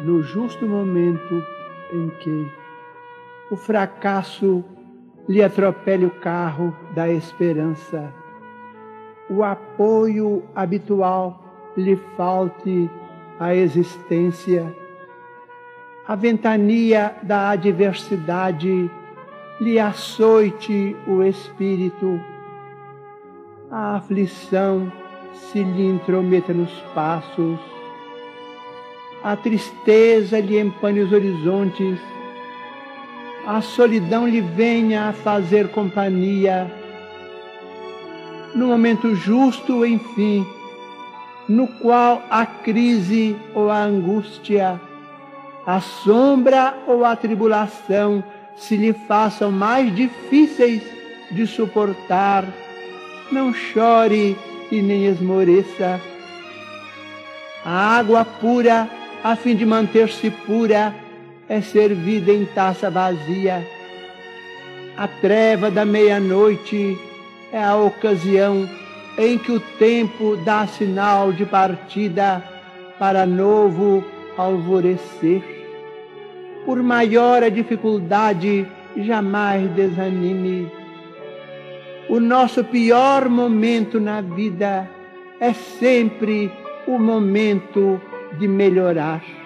no justo momento em que o fracasso lhe atropele o carro da esperança, o apoio habitual lhe falte à existência, a ventania da adversidade lhe açoite o espírito, a aflição se lhe intrometa nos passos, a tristeza lhe empane os horizontes, a solidão lhe venha a fazer companhia. No momento justo, enfim, no qual a crise ou a angústia, a sombra ou a tribulação se lhe façam mais difíceis de suportar, não chore e nem esmoreça. A água pura, a fim de manter-se pura, é servida em taça vazia. A treva da meia-noite é a ocasião em que o tempo dá sinal de partida para novo alvorecer. Por maior a dificuldade, jamais desanime o nosso pior momento na vida é sempre o momento de melhorar.